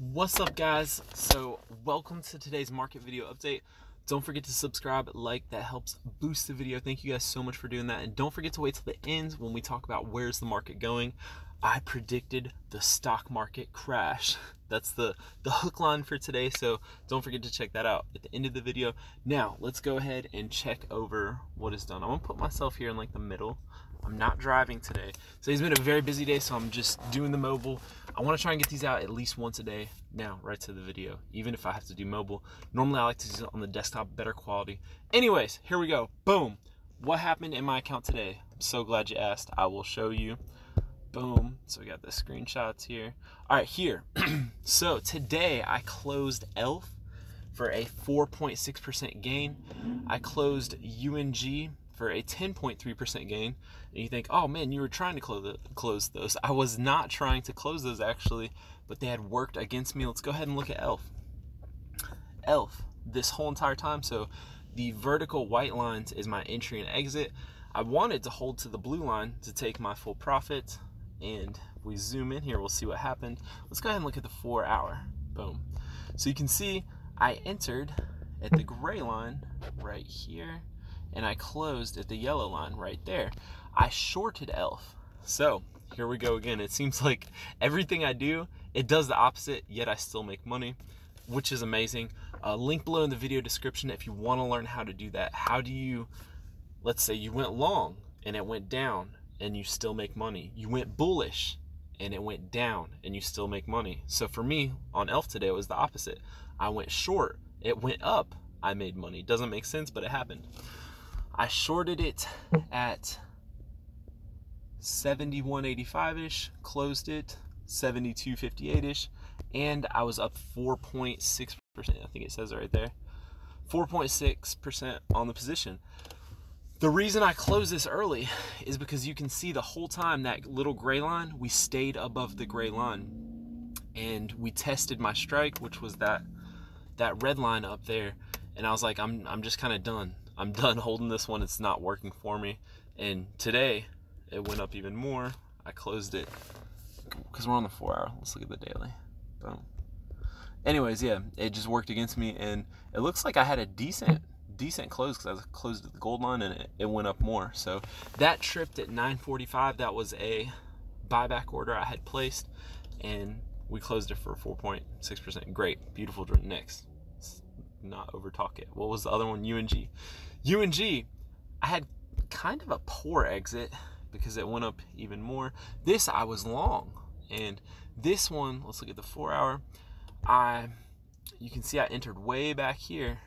What's up guys? So welcome to today's market video update. Don't forget to subscribe, like, that helps boost the video. Thank you guys so much for doing that. And don't forget to wait till the end when we talk about where's the market going. I predicted the stock market crash. That's the, the hook line for today, so don't forget to check that out at the end of the video. Now, let's go ahead and check over what is done. I'm gonna put myself here in like the middle. I'm not driving today. So it's been a very busy day, so I'm just doing the mobile. I wanna try and get these out at least once a day. Now, right to the video, even if I have to do mobile. Normally I like to do it on the desktop, better quality. Anyways, here we go, boom. What happened in my account today? I'm so glad you asked. I will show you. Boom. So we got the screenshots here. All right, here. so today I closed ELF for a 4.6% gain. I closed UNG for a 10.3% gain. And you think, oh man, you were trying to close, close those. I was not trying to close those actually, but they had worked against me. Let's go ahead and look at ELF. ELF, this whole entire time. So the vertical white lines is my entry and exit. I wanted to hold to the blue line to take my full profit and we zoom in here, we'll see what happened. Let's go ahead and look at the four hour. Boom. So you can see I entered at the gray line right here, and I closed at the yellow line right there. I shorted ELF. So here we go again. It seems like everything I do, it does the opposite, yet I still make money, which is amazing. Uh, link below in the video description if you want to learn how to do that. How do you, let's say you went long and it went down and you still make money. You went bullish and it went down and you still make money. So for me on ELF today, it was the opposite. I went short, it went up, I made money. Doesn't make sense, but it happened. I shorted it at 71.85 ish, closed it 72.58 ish, and I was up 4.6%. I think it says right there. 4.6% on the position. The reason I close this early is because you can see the whole time that little gray line, we stayed above the gray line. And we tested my strike, which was that that red line up there. And I was like, I'm, I'm just kind of done. I'm done holding this one. It's not working for me. And today, it went up even more. I closed it because we're on the four hour. Let's look at the daily. Boom. Anyways, yeah, it just worked against me. And it looks like I had a decent decent close because I was closed at the gold line and it, it went up more. So that tripped at 9.45. That was a buyback order I had placed and we closed it for 4.6%. Great, beautiful. Next, not over talk it. What was the other one? UNG. UNG, I had kind of a poor exit because it went up even more. This I was long, and this one, let's look at the four hour. I, you can see I entered way back here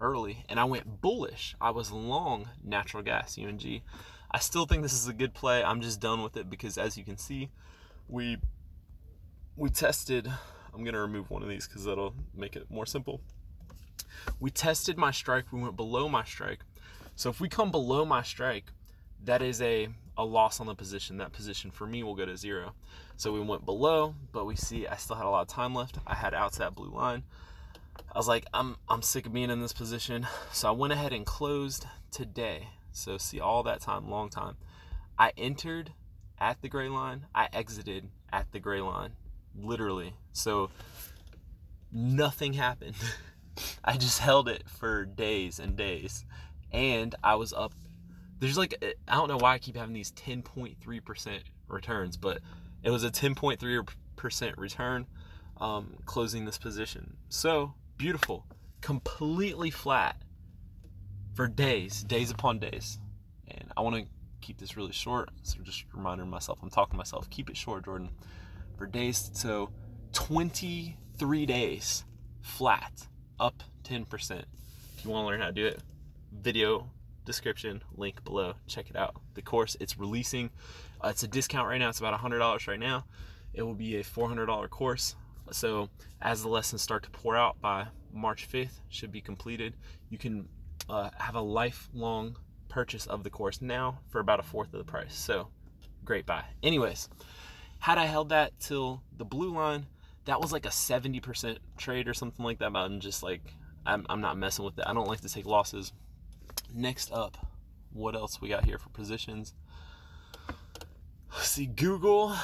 early and I went bullish. I was long natural gas UNG. I still think this is a good play. I'm just done with it because as you can see, we we tested I'm to remove one of these cuz that'll make it more simple. We tested my strike, we went below my strike. So if we come below my strike, that is a a loss on the position. That position for me will go to zero. So we went below, but we see I still had a lot of time left. I had out to that blue line. I was like, I'm, I'm sick of being in this position. So I went ahead and closed today. So see all that time, long time. I entered at the gray line. I exited at the gray line, literally. So nothing happened. I just held it for days and days. And I was up. There's like, I don't know why I keep having these 10.3% returns, but it was a 10.3% return um, closing this position. So beautiful, completely flat for days, days upon days. And I want to keep this really short. So just reminding myself, I'm talking to myself, keep it short, Jordan. For days, so 23 days flat, up 10%. If you want to learn how to do it, video description link below. Check it out. The course it's releasing. Uh, it's a discount right now. It's about $100 right now. It will be a $400 course. So as the lessons start to pour out by March 5th, should be completed, you can uh, have a lifelong purchase of the course now for about a fourth of the price. So great buy. Anyways, had I held that till the blue line, that was like a 70% trade or something like that. But I'm just like, I'm, I'm not messing with it. I don't like to take losses. Next up, what else we got here for positions? Let's see Google.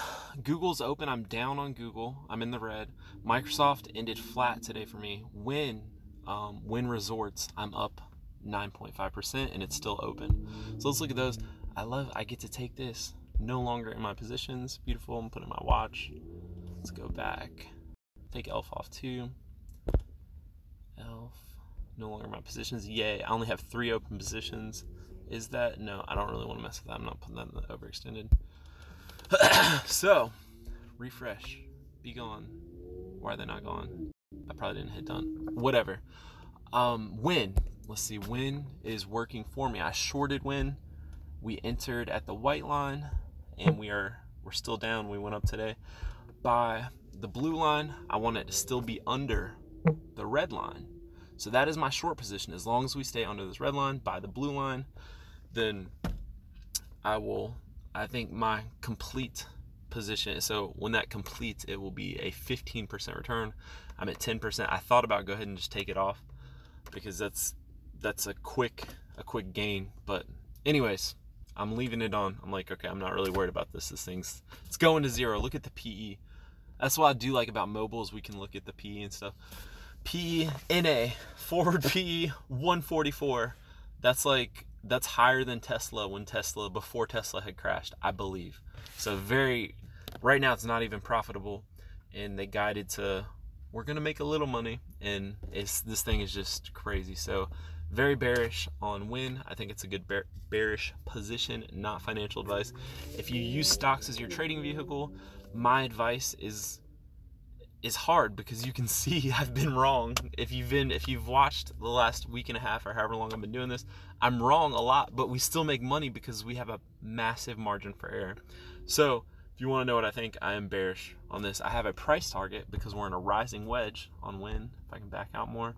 Google's open. I'm down on Google. I'm in the red. Microsoft ended flat today for me. Wynn, um, Wynn Resorts. I'm up 9.5% and it's still open. So let's look at those. I love. I get to take this. No longer in my positions. Beautiful. I'm putting my watch. Let's go back. Take elf off too. Elf. No longer my positions. Yay. I only have three open positions. Is that no? I don't really want to mess with that. I'm not putting that in the overextended. so, refresh. Be gone. Why are they not gone? I probably didn't hit done. Whatever. Um, Wynn. Let's see. Wynn is working for me. I shorted Wynn. We entered at the white line, and we are we're still down. We went up today by the blue line. I want it to still be under the red line. So that is my short position. As long as we stay under this red line by the blue line, then I will I think my complete position. So when that completes, it will be a 15% return. I'm at 10%. I thought about go ahead and just take it off because that's that's a quick a quick gain. But anyways, I'm leaving it on. I'm like, okay, I'm not really worried about this. This thing's it's going to zero. Look at the PE. That's what I do like about mobiles. We can look at the PE and stuff. PE NA forward PE 144. That's like that's higher than Tesla when Tesla before Tesla had crashed, I believe. So very right now it's not even profitable and they guided to we're going to make a little money and it's this thing is just crazy. So very bearish on Wynn. I think it's a good bear, bearish position, not financial advice. If you use stocks as your trading vehicle, my advice is is hard because you can see I've been wrong. If you've been if you've watched the last week and a half or however long I've been doing this, I'm wrong a lot, but we still make money because we have a massive margin for error. So, if you want to know what I think, I am bearish on this. I have a price target because we're in a rising wedge on Wynn. If I can back out more,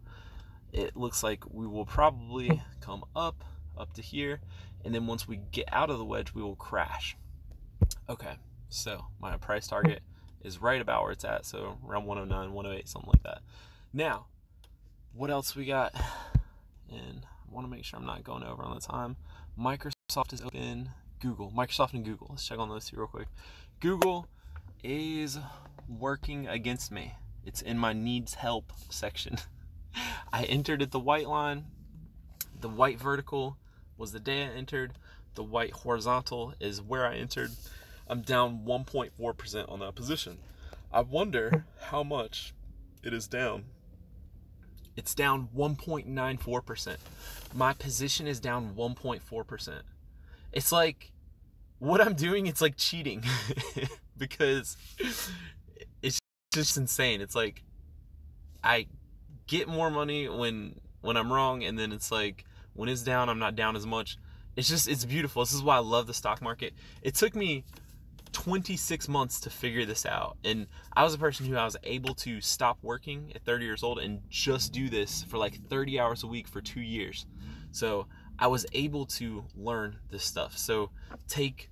it looks like we will probably come up up to here, and then once we get out of the wedge, we will crash. Okay, so my price target is right about where it's at. So around 109, 108, something like that. Now, what else we got? And I want to make sure I'm not going over on the time. Microsoft is open. Google, Microsoft and Google. Let's check on those two real quick. Google is working against me. It's in my needs help section. I entered at the white line. The white vertical was the day I entered. The white horizontal is where I entered. I'm down 1.4% on that position. I wonder how much it is down. It's down 1.94%. My position is down 1.4%. It's like what I'm doing, it's like cheating because it's just insane. It's like I get more money when when I'm wrong and then it's like when it's down, I'm not down as much. It's just it's beautiful. This is why I love the stock market. It took me 26 months to figure this out. And I was a person who I was able to stop working at 30 years old and just do this for like 30 hours a week for two years. So I was able to learn this stuff. So take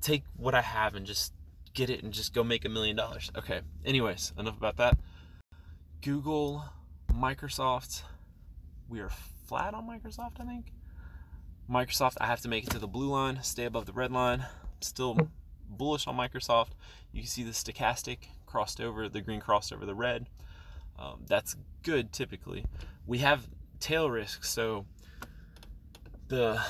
take what I have and just get it and just go make a million dollars. Okay. Anyways, enough about that. Google, Microsoft. We are flat on Microsoft, I think. Microsoft, I have to make it to the blue line, stay above the red line. Still bullish on Microsoft. You can see the stochastic crossed over, the green crossed over the red. Um, that's good typically. We have tail risk, so the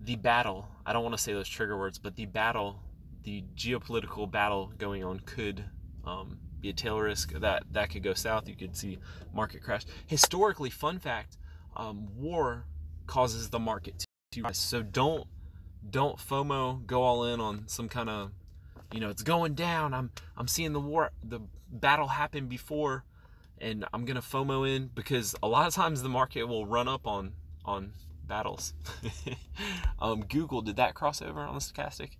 the battle. I don't want to say those trigger words, but the battle, the geopolitical battle going on could um, be a tail risk that that could go south. You could see market crash. Historically, fun fact: um, war causes the market to rise. So don't don't FOMO go all in on some kind of you know it's going down. I'm I'm seeing the war the battle happen before and I'm gonna FOMO in because a lot of times the market will run up on on battles. um, Google did that crossover on the stochastic.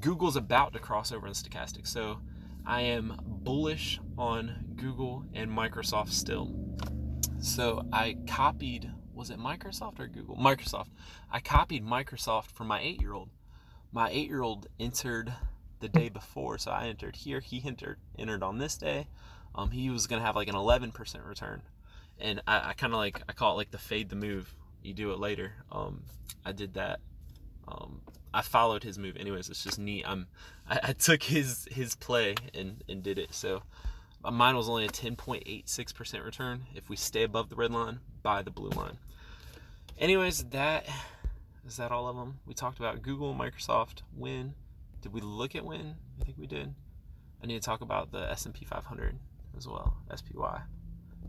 Google's about to cross over on stochastic, so I am bullish on Google and Microsoft still. So I copied was it Microsoft or Google? Microsoft. I copied Microsoft for my eight year old. My eight year old entered the day before, so I entered here. He entered entered on this day. Um, he was gonna have like an 11% return, and I, I kind of like I call it like the fade the move. You do it later. Um, I did that. Um, I followed his move. Anyways, it's just neat. I'm I, I took his his play and and did it. So mine was only a 10.86% return. If we stay above the red line, buy the blue line. Anyways, that is that all of them. We talked about Google, Microsoft, Wynn. Did we look at Wynn? I think we did. I need to talk about the S&P 500 as well, SPY.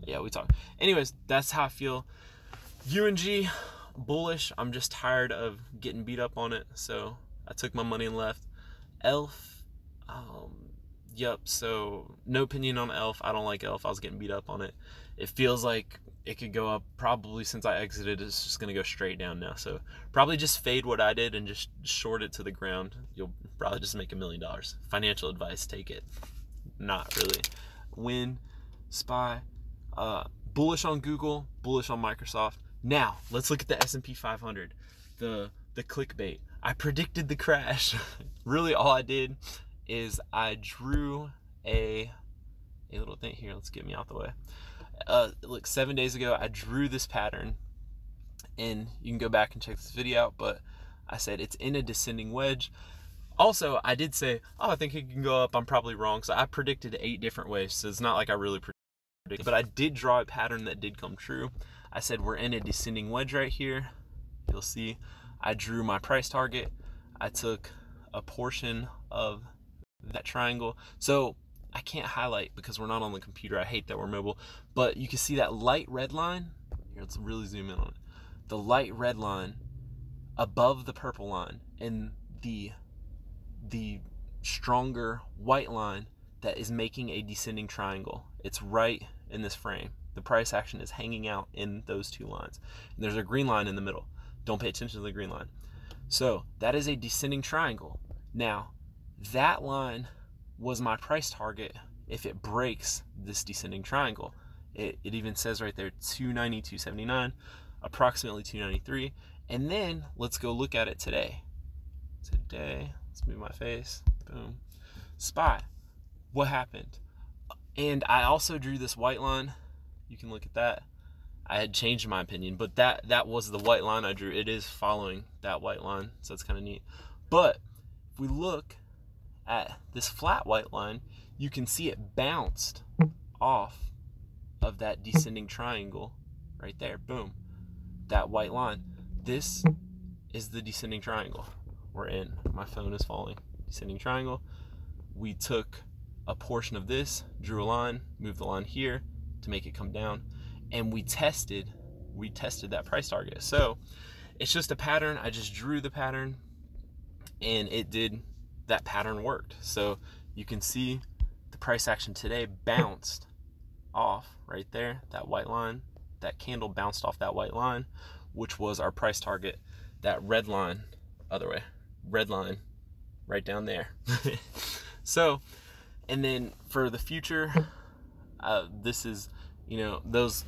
Yeah, we talked. Anyways, that's how I feel. UNG bullish. I'm just tired of getting beat up on it, so I took my money and left. Elf, um, yep. So no opinion on Elf. I don't like Elf. I was getting beat up on it. It feels like it could go up. Probably since I exited, it's just gonna go straight down now. So probably just fade what I did and just short it to the ground. You'll probably just make a million dollars. Financial advice: take it. Not really. Wynn, Spy, uh, bullish on Google, bullish on Microsoft now, let's look at the S&P 500. The the clickbait. I predicted the crash. really all I did is I drew a a little thing here. Let's get me out the way. Uh, like seven days ago, I drew this pattern, and you can go back and check this video out. But I said it's in a descending wedge. Also, I did say, oh, I think it can go up. I'm probably wrong. So I predicted eight different ways. So it's not like I really predicted, but I did draw a pattern that did come true. I said we're in a descending wedge right here. You'll see I drew my price target. I took a portion of that triangle. So I can't highlight because we're not on the computer. I hate that we're mobile. But you can see that light red line. Here, let's really zoom in on it. The light red line above the purple line and the the stronger white line that is making a descending triangle. It's right in this frame the price action is hanging out in those two lines. And there's a green line in the middle. Don't pay attention to the green line. So that is a descending triangle. Now, that line was my price target if it breaks this descending triangle. It, it even says right there 290, 279, approximately 293. And then let's go look at it today. Today, let's move my face. Boom. Spot. What happened? And I also drew this white line you can look at that. I had changed my opinion, but that that was the white line I drew. It is following that white line, so that's kind of neat. But if we look at this flat white line, you can see it bounced off of that descending triangle right there. Boom. That white line. This is the descending triangle we're in. My phone is falling. Descending triangle. We took a portion of this, drew a line, moved the line here, to make it come down. And we tested, we tested that price target. So it's just a pattern. I just drew the pattern and it did, that pattern worked. So you can see the price action today bounced off right there, that white line. That candle bounced off that white line, which was our price target. That red line, other way, red line right down there. so, and then for the future, uh, this is you know those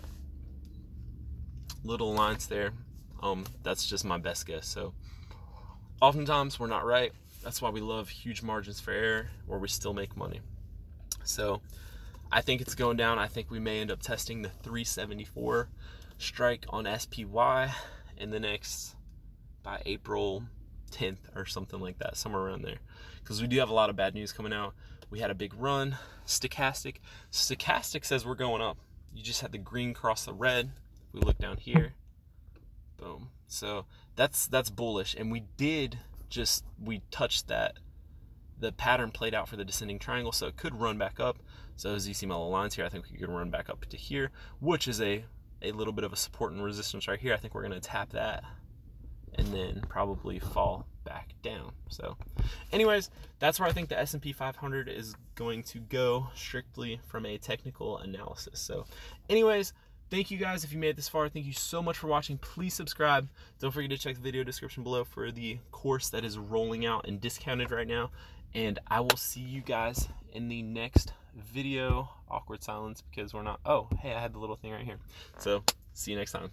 little lines there um that's just my best guess so oftentimes we're not right that's why we love huge margins for error where we still make money. So i think it's going down. I think we may end up testing the 374 strike on spy in the next by april 10th or something like that somewhere around there. Because we do have a lot of bad news coming out. We had a big run. Stochastic stochastic says we're going up. You just had the green cross the red. We look down here, boom. So that's that's bullish, and we did just we touched that. The pattern played out for the descending triangle, so it could run back up. So as you see my little lines here, I think we could run back up to here, which is a a little bit of a support and resistance right here. I think we're gonna tap that and then probably fall back down. So anyways, that's where I think the S&P 500 is going to go strictly from a technical analysis. So anyways, thank you guys if you made it this far. Thank you so much for watching. Please subscribe. Don't forget to check the video description below for the course that is rolling out and discounted right now. And I will see you guys in the next video. Awkward silence because we're not, oh, hey, I had the little thing right here. So see you next time.